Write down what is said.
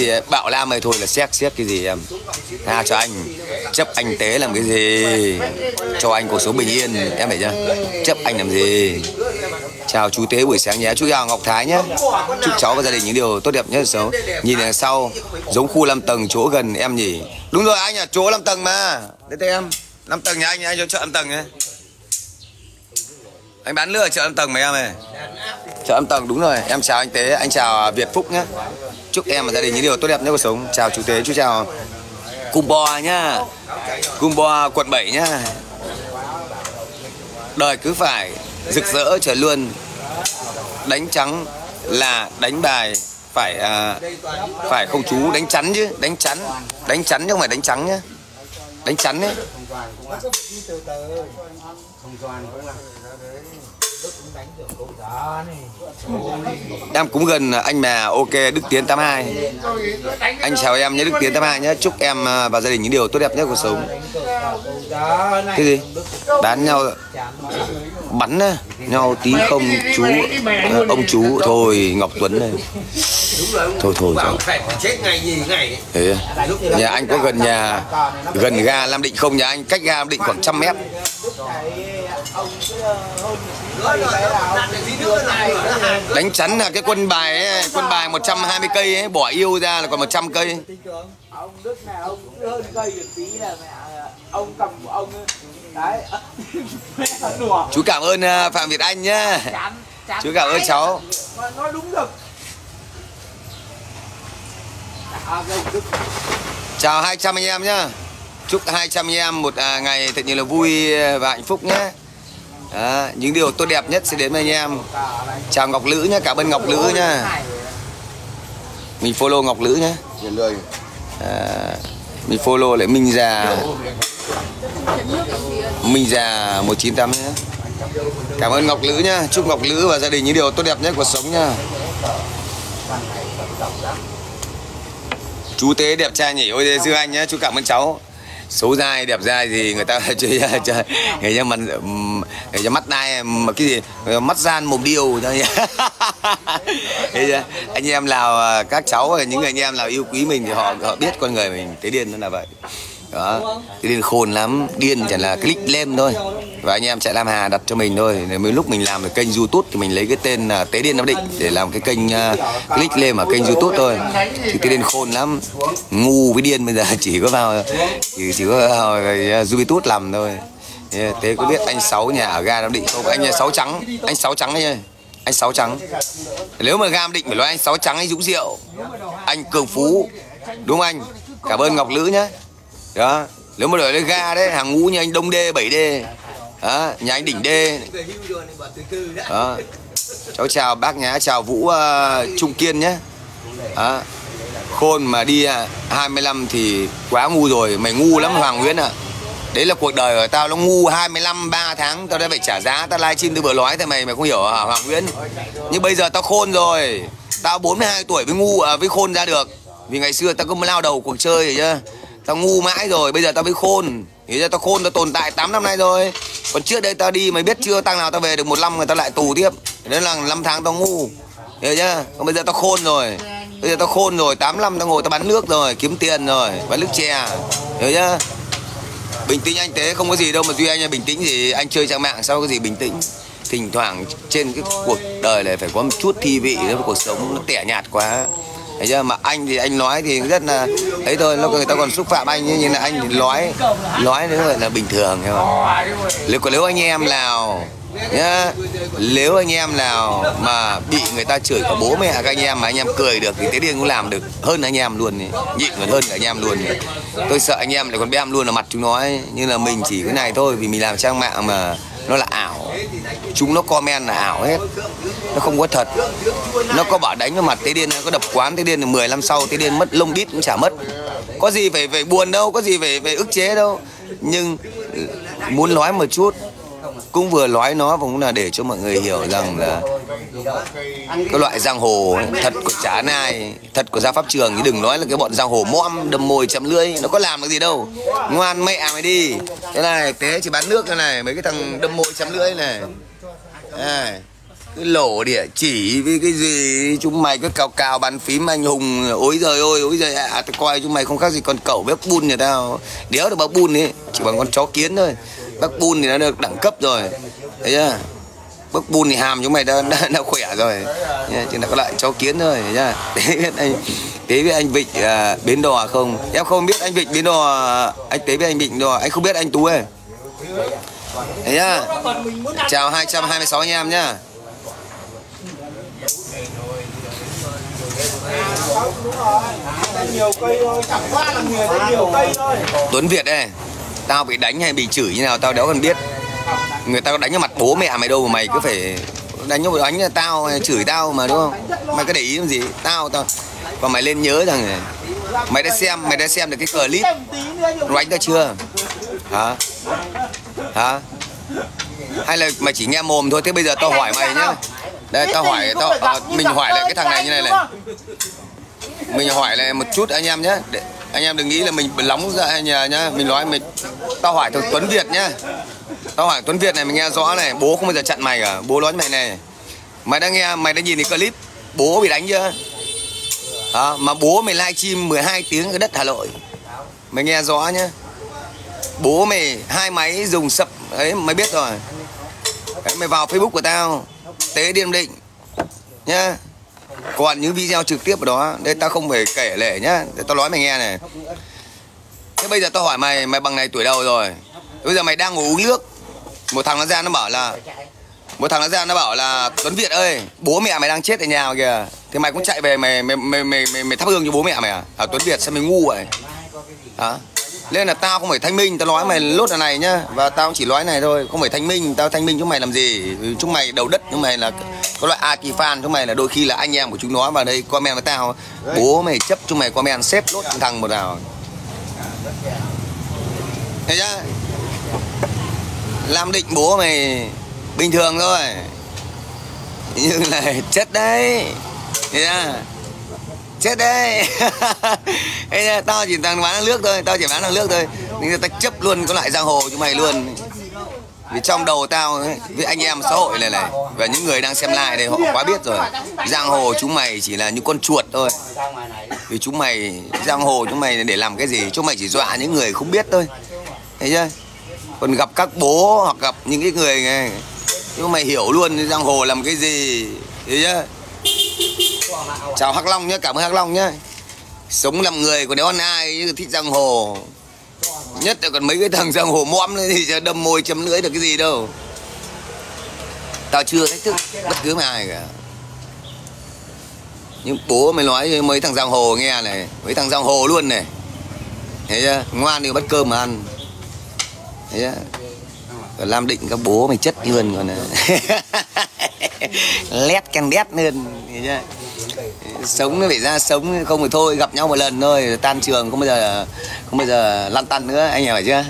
gì bảo la mày thôi là xét xét cái gì em? Tha cho anh. Chấp anh tế làm cái gì? Cho anh cuộc sống bình yên, em phải chưa? Chấp anh làm gì? Chào chú tế buổi sáng nhé. Chú chào ngọc thái nhé. Chúc cháu và gia đình những điều tốt đẹp nhất xấu. Nhìn đằng sau, giống khu 5 tầng, chỗ gần em nhỉ? Đúng rồi, anh à chỗ 5 tầng mà. Đến đây em. 5 tầng nhà anh anh cho chợ 5 tầng ấy anh bán lừa ở chợ âm tầng mấy em ơi? Chợ âm tầng đúng rồi. Em chào anh tế anh chào Việt Phúc nhé chúc em và gia đình những điều tốt đẹp nhất cuộc sống. Chào chú tế chú chào cung bò nhá. Cung bò quận 7 nhá. Đời cứ phải rực rỡ trở luôn. Đánh trắng là đánh bài phải à, phải không chú? Đánh chắn chứ đánh chắn. Đánh chắn chứ không phải đánh trắng nhá đánh chắn ấy em cũng gần anh mà ok Đức Tiến 82 anh chào em nhé Đức Tiến 82 nhé. Chúc em à, và gia đình những điều tốt đẹp nhất cuộc sống. Cái gì? Bán nhau bắn nhau tí không chú à, ông chú thôi Ngọc Tuấn này thôi thôi thôi chết ngày gì ngày Thế à? nhà anh có gần nhà gần ga Lam Định không nhà anh? Cách ga Lam Định khoảng trăm mét. Đánh chắn là cái quân bài ấy, quân bài 120 cây ấy bỏ yêu ra là còn 100 cây. Ông đức này ông cũng hơn cây được tí là mẹ ông cầm của ông ấy. đấy. Mẹ đùa. Chú cảm ơn à, Phạm Việt Anh nhá. Chú cảm ơn cháu. nói đúng được à, ông đức chào 200 anh em nhá. Chúc 200 anh em một à, ngày thật nhiều là vui và hạnh phúc nhé. Đó, những điều tốt đẹp nhất sẽ đến với anh em. Chào Ngọc Lữ nhá cảm ơn Ngọc Lữ nhá. Mình follow Ngọc Lữ nhá. À, mình follow lại Minh già. Minh già 198 nhé cảm ơn Ngọc Lữ nhá. Chúc Ngọc Lữ và gia đình những điều tốt đẹp nhất cuộc sống nhá chú tế đẹp trai nhỉ? Ôi dư anh nhé chú cảm ơn cháu. Xấu dai đẹp dai gì người ta chơi chơi người ta mặt người ta mắt đai mà cái gì? Mắt gian mồm điêu thôi anh em nào các cháu những người anh em nào yêu quý mình thì họ họ biết con người mình. Tế điên nó là vậy. Đó. Tế điên khôn lắm điên chỉ là click lên thôi và anh em chạy Lam Hà đặt cho mình thôi. Nếu lúc mình làm cái kênh YouTube thì mình lấy cái tên là Tế Điên Nam Định để làm cái kênh uh, click lên ở kênh YouTube thôi. Thì cái tên khôn lắm. Ngu với điên bây giờ chỉ có vào chỉ, chỉ có vào à, uh, YouTube làm thôi. Yeah, Tế có biết anh Sáu nhà ở ga Nam Định không? Anh Sáu trắng anh Sáu trắng ấy anh Sáu trắng. Nếu mà ga Nam Định phải nói anh Sáu trắng anh Dũng Diệu anh Cường Phú đúng không anh? Cảm ơn Ngọc Lữ nhé đó. Nếu mà đổi lên ga đấy hàng ngũ như anh Đông Đê 7D à, nhà anh Đỉnh Đê à, cháu chào bác nhá chào Vũ uh, Trung Kiên nhé. À, khôn mà đi ờ, uh, 25 thì quá ngu rồi mày ngu lắm Hoàng Nguyễn ạ. À. đấy là cuộc đời của tao nó ngu 25 3 tháng tao đã phải trả giá. Tao livestream từ vừa nói thế mày mày không hiểu hả Hoàng Nguyễn? Nhưng bây giờ tao khôn rồi. Tao 42 tuổi với ngu ờ, à, với khôn ra được. Vì ngày xưa tao cứ lao đầu cuộc chơi rồi chứ tao ngu mãi rồi bây giờ tao mới khôn. Thế giờ tao khôn, tao tồn tại 8 năm nay rồi. Còn trước đây tao đi mày biết chưa tăng nào tao về được một năm người ta lại tù tiếp. Nên là năm tháng tao ngu. Hiểu chưa? Còn bây giờ tao khôn rồi. Bây giờ tao khôn rồi 8 năm tao ngồi tao bán nước rồi, kiếm tiền rồi, bán nước chè. Hiểu chưa? Bình tĩnh anh tế không có gì đâu mà duy anh là bình tĩnh gì anh chơi trang mạng, sao có gì bình tĩnh? Thỉnh thoảng trên cái cuộc đời này phải có một chút thi vị, cuộc sống nó tẻ nhạt quá. Đấy chưa? Mà anh thì anh nói thì rất là ấy thôi, nó người ta còn xúc phạm anh nhưng là anh thì nói nói nữa là bình thường hiểu không? Nếu còn nếu anh em nào nhá nếu anh em nào mà bị người ta chửi cả bố mẹ các anh em mà anh em cười được thì thế điên cũng làm được hơn anh em luôn nhịn còn hơn cả anh em luôn tôi sợ anh em lại còn bem luôn là mặt chúng nó ấy. nhưng là mình chỉ cái này thôi vì mình làm trang mạng mà nó là ảo. Chúng nó comment là ảo hết. Nó không có thật. Nó có bảo đánh vào mặt tế điên nó có đập quán tế điên 10 năm sau tế điên mất, lông đít cũng chả mất. Có gì phải phải buồn đâu, có gì phải phải ức chế đâu. Nhưng muốn nói một chút, cũng vừa nói nó cũng là để cho mọi người hiểu rằng là cái loại giang hồ ấy, thật của chả ai thật của gia pháp trường chứ đừng nói là cái bọn giang hồ mõm đầm mồi chậm lưỡi nó có làm được gì đâu. Ngoan mẹ mày đi. Thế này tế chỉ bán nước thế này mấy cái thằng đâm mồi chậm lưỡi này. À. Cái lỗ địa chỉ với cái gì? Chúng mày cứ cào cào bàn phím anh hùng. Ối giời ơi ối giời à tôi coi chúng mày không khác gì con cẩu bếp bun nhà tao. Đéo được bác bun ấy chỉ bằng con chó kiến thôi. Bác bun thì nó được đẳng cấp rồi. Thấy chưa? Bước bun thì hàm chúng mày đã, đã, đã khỏe rồi. Nha, chứ là có lại chó kiến thôi nhá. Thế tế biết anh tế biết anh vịnh à, bến đò không? Em không biết anh vịnh bến đò anh tế biết anh vịnh đò anh không biết anh tú ơi. Đấy nhá. Chào 226 anh em nhá. Tuấn Việt đây Tao bị đánh hay bị chửi như nào tao đéo cần biết. Người ta có đánh vào mặt bố mẹ mày đâu mà mày cứ phải đánh nhau đánh là tao chửi tao mà đúng không? Mày có để ý làm gì? Tao tao. Còn mày lên nhớ rằng Mày đã xem mày đã xem được cái clip Nó đánh tao chưa? Hả? Hả? Hay là mày chỉ nghe mồm thôi Thế bây giờ tao hỏi mày nhá. Đây tao hỏi tao à, Mình hỏi lại cái thằng này như này này. Mình hỏi lại một chút anh em nhé anh em đừng nghĩ là mình lóng ra nhà nhá. Mình nói mình tao hỏi thằng Tuấn Việt nhá tao hỏi Tuấn Việt này mình nghe rõ này bố không bao giờ chặn mày cả bố nói mày này. Mày đã nghe mày đã nhìn cái clip bố bị đánh chưa? À, mà bố mày livestream 12 tiếng ở đất Hà Nội. Mày nghe rõ nhá. Bố mày hai máy dùng sập ấy mày biết rồi. Đấy, mày vào Facebook của tao tế điềm định nhá. Còn những video trực tiếp ở đó đây tao không phải kể lể nhá. Để tao nói mày nghe này. Thế bây giờ tao hỏi mày mày bằng này tuổi đầu rồi. Bây giờ mày đang ngồi uống nước một thằng nó ra nó bảo là một thằng nó ra nó bảo là tuấn việt ơi bố mẹ mày đang chết ở nhà kìa. Thì mày cũng chạy về mày mày mày mày mày, mày thắp hương cho bố mẹ mày à? À tuấn việt sao mày ngu vậy? Hả? Nên là tao không phải thanh minh tao nói mày lốt là này nhá. Và tao chỉ nói này thôi không phải thanh minh tao thanh minh chúng mày làm gì? Chúng mày đầu đất chúng mày là có loại aki fan chúng mày là đôi khi là anh em của chúng nó. Vào đây comment với tao bố mày chấp chúng mày comment xếp lốt thằng một nào. Thấy chưa làm định bố mày bình thường thôi. Nhưng là chất đấy. Yeah. chết đấy. Ê, à? tao chỉ đang bán nước thôi tao chỉ bán nước thôi. Nhưng tao chấp luôn có loại giang hồ chúng mày luôn. Vì trong đầu tao ấy, với anh em xã hội này này và những người đang xem lại đây họ quá biết rồi. Giang hồ chúng mày chỉ là những con chuột thôi. Vì chúng mày giang hồ chúng mày để làm cái gì? Chúng mày chỉ dọa những người không biết thôi. Thấy chưa? Còn gặp các bố hoặc gặp những cái người này nhưng mày hiểu luôn giang hồ làm cái gì thế chứ? chào hắc long nhé cảm ơn hắc long nhé sống làm người còn nếu ăn ai thích giang hồ. Nhất là còn mấy cái thằng giang hồ mõm thì sẽ đâm môi chấm lưỡi được cái gì đâu. Tao chưa thách thức bất cứ ai cả. Nhưng bố mày nói với mấy thằng giang hồ nghe này, mấy thằng giang hồ luôn này. Thế chưa? Ngoan thì bắt cơm mà ăn yeah. chưa Lam định các bố mày chất luôn còn ờ, lét can đét luôn sống nó phải ra sống, không phải thôi, gặp nhau một lần thôi, tan trường, không bao giờ, không bao giờ lăn tăn nữa, anh hiểu chưa?